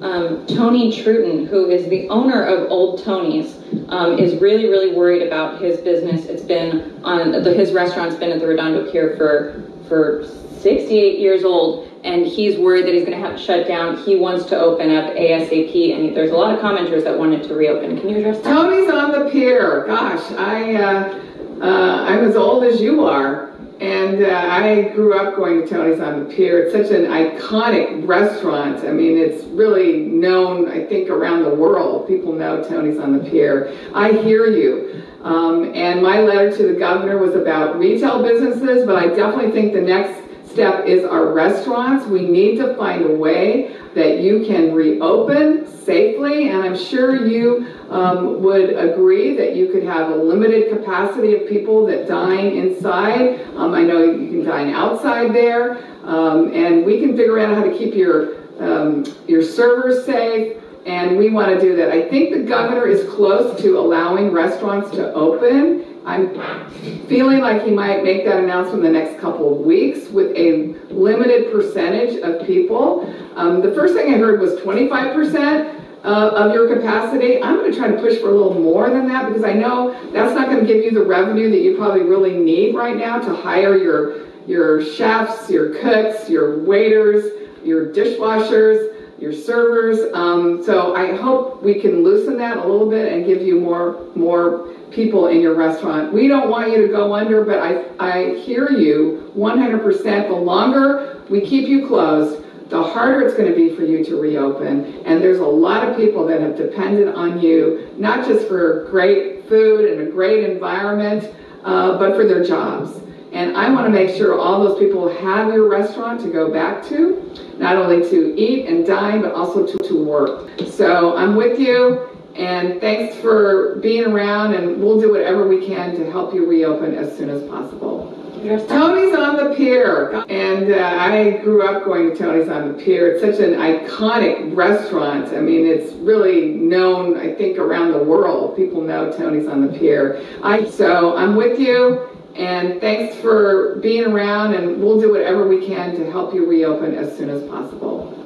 Um, Tony Trutanich, who is the owner of Old Tony's, um, is really, really worried about his business. It's been on the, his restaurant's been at the Redondo Pier for for 68 years old, and he's worried that he's going to have to shut down. He wants to open up ASAP, and there's a lot of commenters that wanted to reopen. Can you address that? Tony's on the pier. Gosh, I uh, uh, I'm as old as you are. And uh, I grew up going to Tony's on the Pier. It's such an iconic restaurant. I mean, it's really known, I think, around the world. People know Tony's on the Pier. I hear you. Um, and my letter to the governor was about retail businesses, but I definitely think the next step is our restaurants. We need to find a way that you can reopen safely, and I'm sure you um, would agree that you could have a limited capacity of people that dine inside. Um, I know you can dine outside there, um, and we can figure out how to keep your um, your servers safe. And we want to do that. I think the governor is close to allowing restaurants to open. I'm feeling like he might make that announcement in the next couple of weeks with a limited percentage of people. Um, the first thing I heard was 25% uh, of your capacity. I'm going to try to push for a little more than that because I know that's not going to give you the revenue that you probably really need right now to hire your your chefs, your cooks, your waiters, your dishwashers your servers. Um, so I hope we can loosen that a little bit and give you more more people in your restaurant. We don't want you to go under, but I, I hear you 100%. The longer we keep you closed, the harder it's going to be for you to reopen. And there's a lot of people that have depended on you, not just for great food and a great environment, uh, but for their jobs. And I want to make sure all those people have your restaurant to go back to, not only to eat and dine, but also to, to work. So I'm with you, and thanks for being around, and we'll do whatever we can to help you reopen as soon as possible. Tony's on the Pier, and uh, I grew up going to Tony's on the Pier. It's such an iconic restaurant. I mean, it's really known, I think, around the world. People know Tony's on the Pier. I so I'm with you. And thanks for being around, and we'll do whatever we can to help you reopen as soon as possible.